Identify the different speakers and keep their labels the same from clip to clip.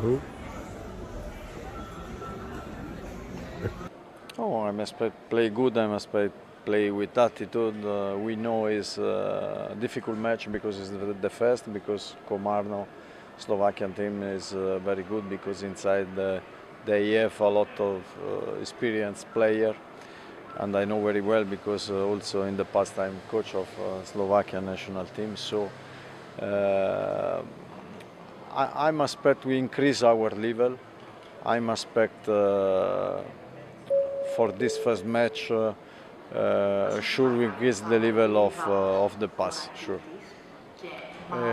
Speaker 1: Who?
Speaker 2: Oh, I must play, good. I must play, with attitude. Uh, we know it's a difficult match because it's the, the first. Because Komarno, Slovakian team is uh, very good because inside the, they have a lot of uh, experienced player, and I know very well because uh, also in the past I'm coach of uh, Slovakian national team. So uh, I, I expect we increase our level. I expect. Uh, for this first match, uh, uh, sure we increase the level of, uh, of the pass, sure.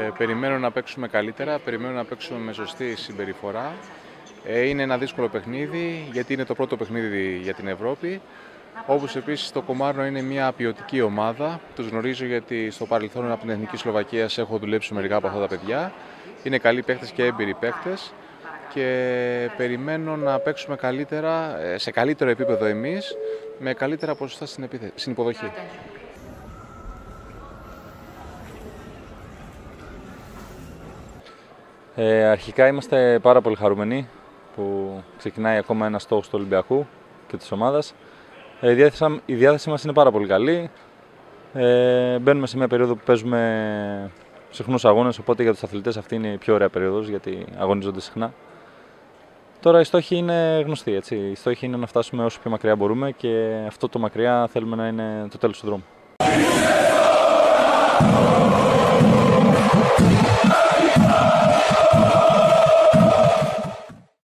Speaker 3: Ε, περιμένω να παίξουμε καλύτερα, περιμένω να παίξουμε με σωστή συμπεριφορά. Ε, είναι ένα δύσκολο παιχνίδι, γιατί είναι το πρώτο παιχνίδι για την Ευρώπη. Όπως επίσης το Κομάρνο είναι μια ποιοτική ομάδα. Τους γνωρίζω γιατί στο παρελθόν από την Εθνική Σλοβακία έχω δουλέψει μερικά από αυτά τα παιδιά. Είναι καλοί παίχτες και έμπειροι παίχτες και περιμένω να παίξουμε καλύτερα, ε, σε καλύτερο επίπεδο εμείς, με καλύτερα ποσοστά στην, επίθε... στην υποδοχή.
Speaker 4: Ε, αρχικά είμαστε πάρα πολύ χαρούμενοι που ξεκινάει ακόμα ένα στόχο του Ολυμπιακού και της ομάδας. Ε, η, διάθεση, η διάθεση μας είναι πάρα πολύ καλή. Ε, μπαίνουμε σε μια περίοδο που παίζουμε συχνούς αγώνες, οπότε για τους αθλητές αυτή είναι η πιο ωραία περίοδος γιατί αγωνίζονται συχνά. Τώρα οι στόχοι είναι γνωστοί, έτσι. Οι στόχοι είναι να φτάσουμε όσο πιο μακριά μπορούμε και αυτό το μακριά θέλουμε να είναι το τέλος του δρόμου.